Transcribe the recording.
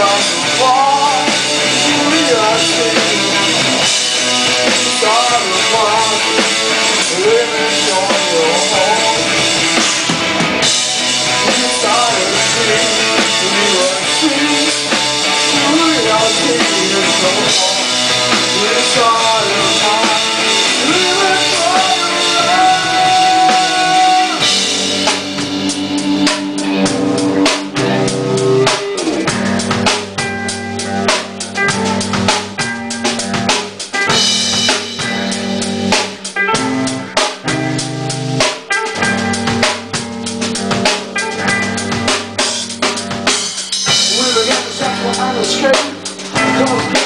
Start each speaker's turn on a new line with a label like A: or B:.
A: don't fall the straight. Cause